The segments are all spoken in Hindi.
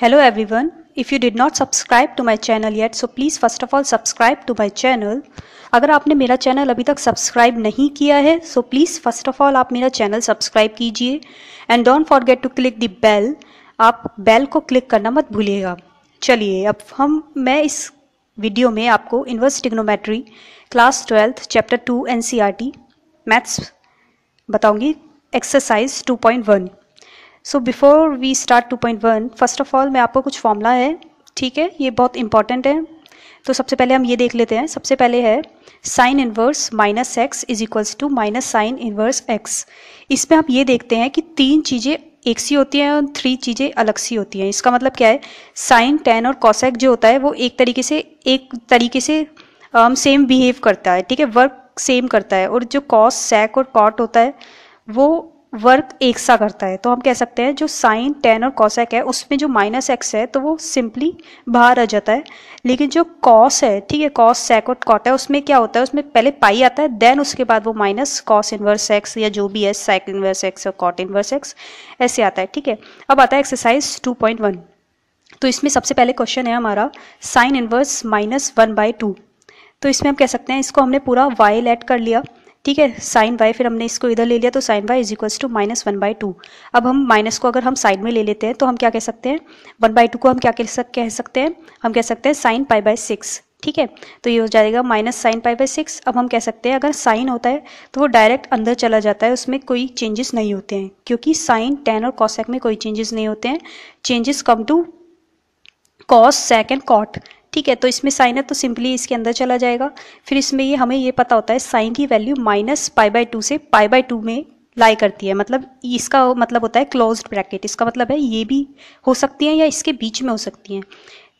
Hello everyone. If you did not subscribe to my channel yet, so please first of all subscribe to my channel. अगर आपने मेरा चैनल अभी तक सब्सक्राइब नहीं किया है so please first of all आप मेरा चैनल सब्सक्राइब कीजिए. And don't forget to click the bell आप बेल को क्लिक करना मत भूलिएगा. चलिए अब हम मैं इस वीडियो में आपको inverse trigonometry class twelfth chapter two in maths बताऊँगी. Exercise 2.1 so before we start 2.1 first of all मैं आपको कुछ फॉर्मूला है ठीक है? ये बहुत इंपॉर्टेंट है। तो सबसे पहले हम ये देख लेते हैं। सबसे पहले है sine inverse minus x is equals to minus sine inverse x इसमें आप ये देखते हैं कि तीन चीज़ें एक सी होती हैं और थ्री चीज़ें अलग सी होती हैं। इसका मतलब क्या है? साइन टेन और कॉसेक जो होता है वो एक तरीके से एक तरीके से सेम um, बिहेव करता है ठीक है? वर्क सेम करता है। और जो कॉस सैक और कॉट होता है वो वर्क एक सा करता है। तो हम कह सकते हैं जो साइन टेन और कॉसैक है, उसमें जो माइनस एक्स है तो वो सिंपली बाहर आ जाता है। लेकिन जो कॉस है, ठीक है कॉस सेक और कॉट है, उसमें क्या होता है? उसमें पहले पाई आता है देन उसके बाद वो माइनस कॉस इनवर्स एक्स या जो भी है सैक इनवर्स एक्स और कॉट इनवर्स एक्स ऐसे आता है, ठीक है। अब आता है एक्सरसाइज टू पॉइंट वन तो इसमें सबसे पहले क्वेश्चन है हमारा sine inverse minus one by two तो इसमें हम कह सकते हैं, इसको हमने पूरा वाई लेट कर लिया। ठीक है, साइन वाई फिर हमने इसको इधर ले लिया तो sine y is equals to minus one by two अब हम माइनस को अगर हम साइड में ले लेते हैं तो हम क्या कह सकते हैं? वन बाई टू को हम क्या कह सकते हैं? हम कह सकते हैं साइन पाई बाई सिक्स ठीक है तो ये हो जाएगा minus sine pi by six अब हम कह सकते हैं, अगर साइन होता है तो वो डायरेक्ट अंदर चला जाता है, उसमें कोई चेंजेस नहीं होते हैं, क्योंकि साइन टेन और कॉसेक में कोई चेंजेस नहीं होते हैं. Changes come to cosec and cot ठीक है तो इसमें साइन है तो सिंपली इसके अंदर चला जाएगा। फिर इसमें ये हमें ये पता होता है, साइन की value minus pi by two से पाई बाई टू में लाई करती है। मतलब इसका मतलब होता है क्लोज ब्रैकेट। इसका मतलब है ये भी हो सकती हैं या इसके बीच में हो सकती हैं।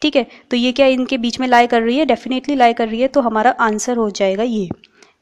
ठीक है तो ये क्या इनके बीच में लाई कर रही है? डेफिनेटली लाई कर रही है तो हमारा आंसर हो जाएगा ये।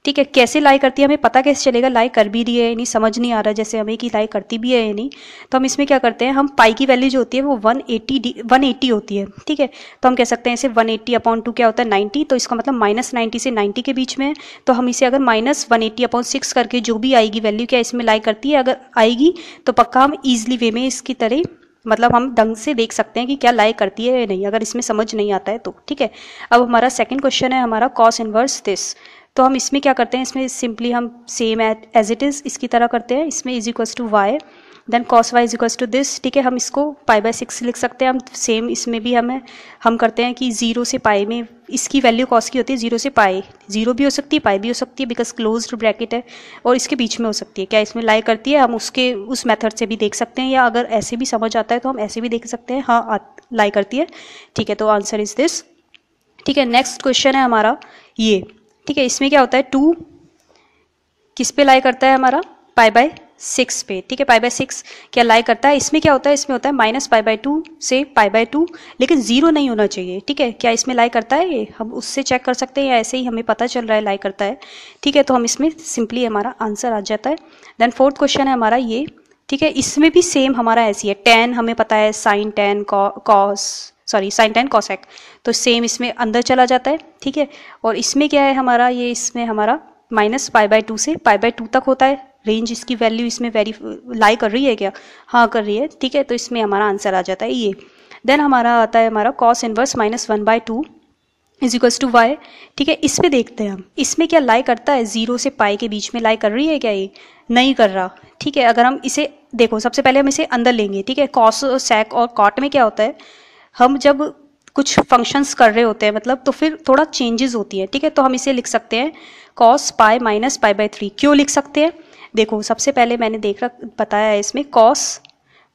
ठीक है, कैसे लाई करती है हमें पता कैसे चलेगा? लाई कर भी रही है, नहीं समझ नहीं आ रहा जैसे हमें कि लाई करती भी है या नहीं। तो हम इसमें क्या करते हैं, हम पाई की वैल्यू जो होती है वो one eighty D one eighty होती है, ठीक है। तो हम कह सकते हैं इसे वन एट्टी अपॉन टू क्या होता है? नाइन्टी तो इसका मतलब माइनस नाइन्टी से नाइन्टी के बीच में तो हम इसे अगर minus one eighty upon six करके जो भी आएगी वैल्यू क्या इसमें लाई करती है? अगर आएगी तो पक्का हम ईजिली वे में इसकी तरह मतलब हम ढंग से देख सकते हैं कि क्या लाइक करती है या नहीं। अगर इसमें समझ नहीं आता है तो ठीक है? अब हमारा सेकेंड क्वेश्चन है, हमारा कॉस इनवर्स दिस तो हम इसमें क्या करते हैं? इसमें सिंपली हम सेम एज इट इज़ इसकी तरह करते हैं। इसमें is equals to y then cos y is equals to this ठीक है, हम इसको पाई बाय सिक्स लिख सकते हैं। हम सेम इसमें भी हमें, हम करते हैं कि ज़ीरो से पाई में इसकी वैल्यू कॉस की होती है ज़ीरो से पाई ज़ीरो भी हो सकती है पाई भी हो सकती है बिकॉज़ क्लोज ब्रैकेट है और इसके बीच में हो सकती है। क्या इसमें लाई करती है? हम उसके, उस मेथड से भी देख सकते हैं या अगर ऐसे भी समझ आता है तो हम ऐसे भी देख सकते हैं। हाँ लाई करती है। ठीक है तो आंसर इज़ दिस ठीक है नेक्स्ट क्वेश्चन है हमारा ये। ठीक है, इसमें क्या होता है? टू किस पे लाई करता है हमारा? पाई बाय सिक्स पे, ठीक है, पाई बाय सिक्स क्या लाई करता है? इसमें क्या होता है? इसमें होता है माइनस पाई बाय टू से पाई बाय टू लेकिन ज़ीरो नहीं होना चाहिए, ठीक है? क्या इसमें लाई करता है? ये हम उससे चेक कर सकते हैं या ऐसे ही हमें पता चल रहा है लाई करता है, ठीक है? तो हम इसमें सिंपली हमारा आंसर आ जाता है। देन फोर्थ क्वेश्चन है हमारा ये, ठीक है? इसमें भी सेम हमारा ऐसी है टेन हमें पता है sine tan cos sorry sine tan cosec तो सेम इसमें अंदर चला जाता है, ठीक है? और इसमें क्या है हमारा? ये इसमें हमारा माइनस पाई बाय टू से पाई बाय टू तक होता है। रेंज इसकी वैल्यू इसमें वेरी लाई कर रही है क्या? हाँ कर रही है। ठीक है तो इसमें हमारा आंसर आ जाता है ये। देन हमारा आता है हमारा cos inverse minus one by two is equals to y ठीक है, इस पर देखते हैं हम। इसमें क्या लाई करता है? ज़ीरो से पाई के बीच में लाई कर रही है क्या ये? नहीं कर रहा। ठीक है, अगर हम इसे, देखो, सबसे पहले हम इसे अंदर लेंगे। ठीक है कॉस सैक और कॉट में क्या होता है? हम जब कुछ फ़ंक्शंस कर रहे होते हैं मतलब तो फिर थोड़ा चेंजेस होती है। ठीक है तो हम इसे लिख सकते हैं। Cos pi minus pi by three क्यों लिख सकते हैं? देखो, सबसे पहले मैंने देख रख, बताया है इसमें cos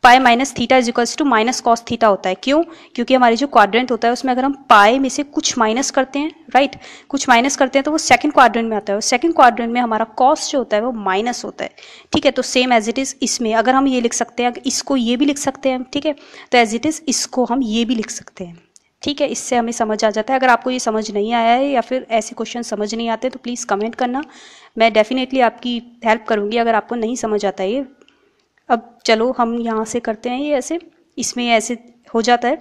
pi minus theta is equals to minus cos theta होता है। क्यों? क्योंकि हमारी जो क्वाड्रेंट होता है, उसमें अगर हम पाए में से कुछ माइनस करते हैं राइट कुछ माइनस करते हैं तो वो सेकंड क्वाड्रेंट में आता है। और सेकंड क्वाड्रेंट में हमारा कॉस जो होता है, वो माइनस होता है। ठीक है तो सेम एज इट इज़ इसमें। अगर हम ये लिख सकते हैं इसको ये भी लिख सकते हैं, ठीक है? तो एज इट इज़ इसको हम ये भी लिख सकते हैं। ठीक है, इससे हमें समझ आ जाता है। अगर आपको ये समझ नहीं आया है या फिर ऐसे क्वेश्चन समझ नहीं आते तो प्लीज़ कमेंट करना। मैं डेफिनेटली आपकी हेल्प करूँगी अगर आपको नहीं समझ आता ये। अब चलो, हम यहाँ से करते हैं ये ऐसे। इसमें ऐसे हो जाता है।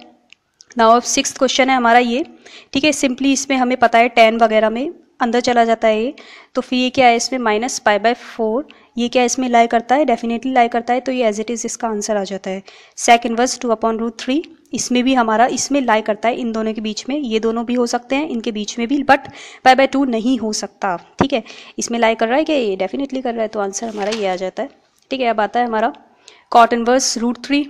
नाउ अब सिक्स क्वेश्चन है हमारा ये। ठीक है सिंपली इसमें हमें पता है टेन वगैरह में। अंदर चला जाता है ये। तो फिर ये क्या है इसमें माइनस पाई बाय फोर ये क्या है इसमें लाई करता है? डेफिनेटली लाई करता है तो ये एज इट इज़ इसका आंसर आ जाता है। Sec inverse two upon root three इसमें भी हमारा, इसमें लाई करता है इन दोनों के बीच में। ये दोनों भी हो सकते हैं, इनके बीच में भी बट पाई बाय टू नहीं हो सकता, ठीक है? इसमें लाई कर रहा है क्या ये डेफिनेटली कर रहा है तो आंसर हमारा ये आ जाता है, ठीक है? अब आता है हमारा cot inverse root three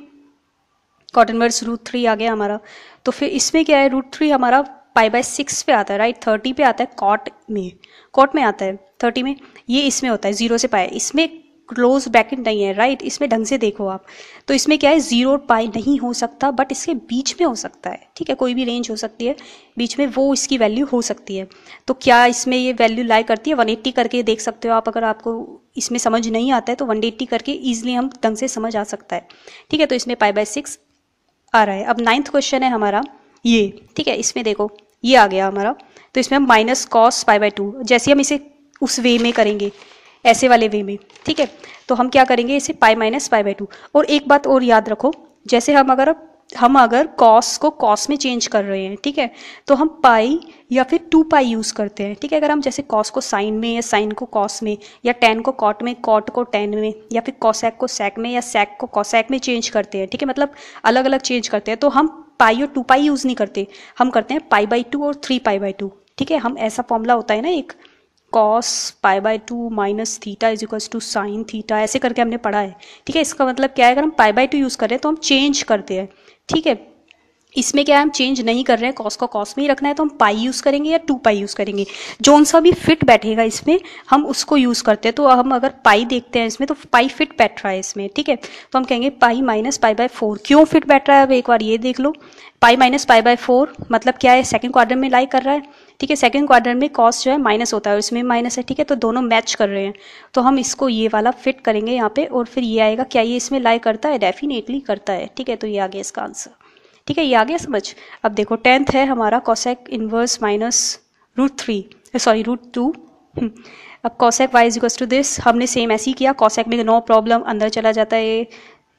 cot inverse root three आ गया हमारा। तो फिर इसमें क्या है रूट थ्री हमारा पाई बाय सिक्स पे आता है राइट थर्टी पे आता है कॉट में। कॉट में आता है थर्टी में। ये इसमें होता है ज़ीरो से पाई इसमें क्लोज ब्रैकेट नहीं है राइट इसमें ढंग से देखो आप। तो इसमें क्या है ज़ीरो पाई नहीं हो सकता बट इसके बीच में हो सकता है। ठीक है, कोई भी रेंज हो सकती है। बीच में वो इसकी वैल्यू हो सकती है। तो क्या इसमें ये वैल्यू लाई करती है? वन एट्टी करके देख सकते हो आप, अगर आपको इसमें समझ नहीं आता है तो वन एट्टी करके ईजिली हम ढंग से समझ आ सकता है। ठीक है तो इसमें पाई बाय सिक्स आ रहा है। अब नाइन्थ क्वेश्चन है हमारा। ये। ठीक है, इसमें देखो, ये आ गया हमारा। तो इसमें हम minus cos pi by two जैसे हम इसे उस वे में करेंगे, ऐसे वाले वे में, ठीक है? तो हम क्या करेंगे, इसे pi minus pi by two और एक बात और याद रखो, जैसे हम अगर हम अगर कॉस को कॉस में चेंज कर रहे हैं, ठीक है? तो हम पाई या फिर टू पाई यूज़ करते हैं, ठीक है? अगर हम जैसे कॉस को साइन में या साइन को कॉस में, या टेन को कॉट में कॉट को टेन में, या फिर कॉसैक को सैक में या सैक को कॉसैक में चेंज करते हैं, ठीक है? मतलब अलग अलग चेंज करते हैं तो हम पाई और टू पाई यूज़ नहीं करते। हम करते हैं पाई बाई टू और थ्री पाई बाई टू। ठीक है? हम ऐसा फॉर्मूला होता है ना एक cos pi by two minus theta is equals to sine theta, ऐसे करके हमने पढ़ा है। ठीक है? इसका मतलब क्या है? अगर हम पाई बाई टू यूज़ करें तो हम चेंज करते हैं। ठीक है? इसमें क्या है, हम चेंज नहीं कर रहे हैं कॉस को कॉस में ही रखना है तो हम पाई यूज़ करेंगे या टू पाई यूज़ करेंगे। जोन सा भी फिट बैठेगा इसमें, हम उसको यूज़ करते हैं। तो हम अगर पाई देखते हैं इसमें तो पाई फिट बैठ रहा है इसमें, ठीक है? तो हम कहेंगे pi minus pi by four क्यों फिट बैठ रहा है? अब एक बार ये देख लो। Pi minus pi by four मतलब क्या है? सेकेंड क्वार्टर में लाई कर रहा है, ठीक है? सेकेंड क्वार्टर में कॉस्ट जो है माइनस होता है इसमें माइनस है, ठीक है? तो दोनों मैच कर रहे हैं। तो हम इसको ये वाला फिट करेंगे यहाँ पे और फिर ये आएगा, क्या ये इसमें लाई करता है? डेफिनेटली करता है, ठीक है? तो ये आ गया इसका आंसर ठीक है, ये आ गया समझ? अब देखो टेंथ है हमारा cosec inverse minus root three sorry root two अब cosec y is to this हमने सेम ऐसे ही किया कॉसेक में नो प्रॉब्लम अंदर चला जाता है,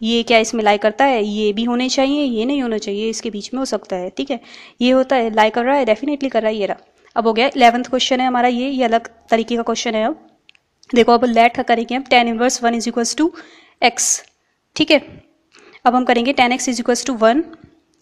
ये क्या इसमें लाई करता है, ये भी होने चाहिए, ये नहीं होना चाहिए, इसके बीच में हो सकता है, ठीक है? ये होता है लाई कर रहा है डेफिनेटली कर रहा है, ये रहा। अब हो गया इलेवंथ क्वेश्चन है हमारा ये ये अलग तरीके का क्वेश्चन है अब। देखो, अब लेट का करेंगे हम tan inverse one is equals to x ठीक है? अब हम करेंगे tan x is equals to one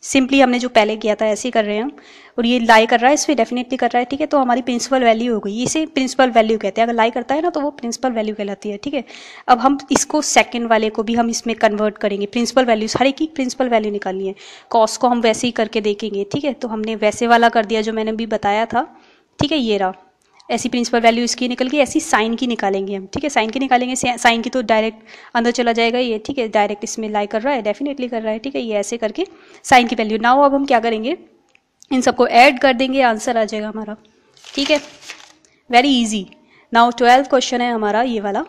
simply हमने जो पहले किया था, ऐसे ही कर रहे हैं हम। और ये लाई कर रहा है इसमें डेफिनेटली कर रहा है, ठीक है? तो हमारी प्रिंसिपल वैल्यू हो गई। इसे प्रिंसिपल वैल्यू कहते हैं। अगर लाई करता है ना तो वो प्रिंसिपल वैल्यू कहलाती है, ठीक है? अब हम इसको सेकंड वाले को भी हम इसमें कन्वर्ट करेंगे। प्रिंसिपल वैल्यू हर एक प्रिंसिपल वैल्यू निकालनी है। कॉस को हम वैसे ही करके देखेंगे, ठीक है? तो हमने वैसे वाला कर दिया जो मैंने भी बताया था, ठीक है? ये रहा। ऐसी प्रिंसिपल वैल्यू इसकी निकल गई, ऐसी साइन की निकालेंगे हम, ठीक है? साइन की निकालेंगे साइन की तो डायरेक्ट अंदर चला जाएगा, ये ठीक है? डायरेक्ट इसमें लाई कर रहा है डेफिनेटली कर रहा है, ठीक है? ये ऐसे करके साइन की वैल्यू नाउ अब हम क्या करेंगे? इन सबको ऐड कर देंगे आंसर आ जाएगा हमारा, ठीक है? Very easy now twelfth question है हमारा, ये वाला.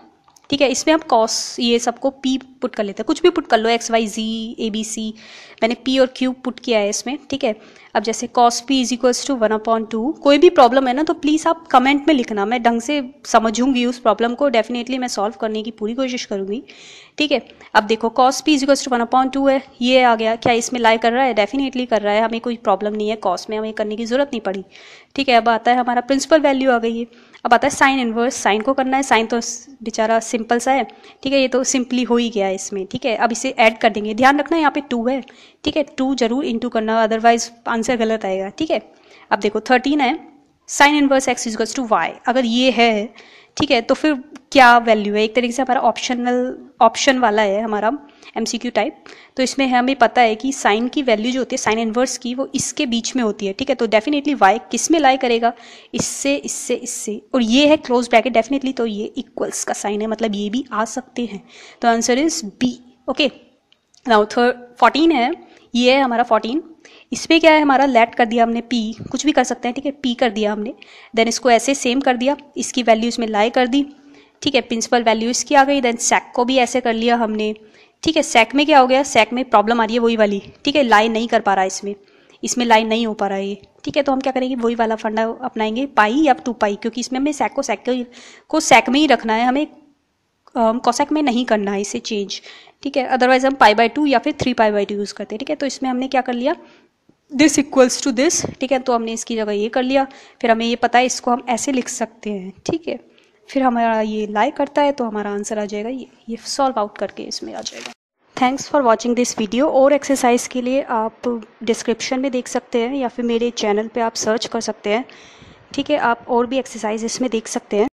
ठीक है, इसमें हम कॉस ये सबको पी पुट कर लेते हैं। कुछ भी पुट कर लो x y g a b c मैंने पी और क्यू पुट किया है इसमें, ठीक है। अब जैसे cos p is equals to one upon two कोई भी प्रॉब्लम है ना तो प्लीज़ आप कमेंट में लिखना। मैं ढंग से समझूँगी उस प्रॉब्लम को डेफिनेटली मैं सॉल्व करने की पूरी कोशिश करूँगी, ठीक है। अब देखो cos p is equals to one upon two है, ये आ गया। क्या इसमें लाई कर रहा है? डेफिनेटली कर रहा है। हमें कोई प्रॉब्लम नहीं है कॉस में, हमें करने की ज़रूरत नहीं पड़ी, ठीक है। अब आता है, हमारा प्रिंसिपल वैल्यू आ गई है। अब आता है साइन इनवर्स साइन को करना है साइन तो बेचारा सिंपल सा है, ठीक है, ये तो सिंपली हो ही गया है इसमें, ठीक है, अब इसे ऐड कर देंगे, ध्यान रखना यहाँ पे टू है, ठीक है टू ज़रूर इंटू करना अदरवाइज़ आंसर गलत आएगा, ठीक है, अब देखो थर्टीन है sine inverse x equals to y अगर ये है, ठीक है तो फिर क्या वैल्यू है? एक तरीके से हमारा ऑप्शनल ऑप्शन वाला है हमारा एमसीक्यू टाइप तो इसमें हमें पता है कि साइन की वैल्यू जो होती है साइन इनवर्स की, वो इसके बीच में होती है, ठीक है? तो डेफिनेटली वाई किसमें लाई करेगा? इससे इससे इससे. और ये है क्लोज ब्रैकेट डेफिनेटली तो ये इक्वल्स का साइन है मतलब ये भी आ सकते हैं. तो answer is b okay now third fourteen है. ये है हमारा फोर्टीन इसमें क्या है, हमारा लेट कर दिया हमने पी कुछ भी कर सकते हैं, ठीक है? पी कर दिया हमने। देन इसको ऐसे सेम कर दिया, इसकी वैल्यू इसमें लाई कर दी, ठीक है? प्रिंसिपल वैल्यू इसकी आ गई देन सेक को भी ऐसे कर लिया हमने, ठीक है? सेक में क्या हो गया? सेक में प्रॉब्लम आ रही है वही वाली, ठीक है? लाइन नहीं कर पा रहा है इसमें इसमें लाइन नहीं हो पा रहा है ये, ठीक है? तो हम क्या करेंगे? वही वाला फंडा अपनाएँगे, पाई या टू पाई, क्योंकि इसमें हमें सेक को सेक को सेक में ही रखना है, हमें कॉसेक में नहीं करना है इसे चेंज ठीक है? अदरवाइज़ हम पाई बाय टू या फिर three pi by two use करते हैं, ठीक है? तो इसमें हमने क्या कर लिया? दिस इक्वल्स टू दिस ठीक है? तो हमने इसकी जगह ये कर लिया, फिर हमें ये पता है इसको हम ऐसे लिख सकते हैं, ठीक है? फिर हमारा ये लाई करता है तो हमारा आंसर आ जाएगा, ये ये सॉल्व आउट करके इसमें आ जाएगा। Thanks for watching this video और एक्सरसाइज के लिए आप डिस्क्रिप्शन में देख सकते हैं या फिर मेरे चैनल पे आप सर्च कर सकते हैं, ठीक है? आप और भी एक्सरसाइज इसमें देख सकते हैं।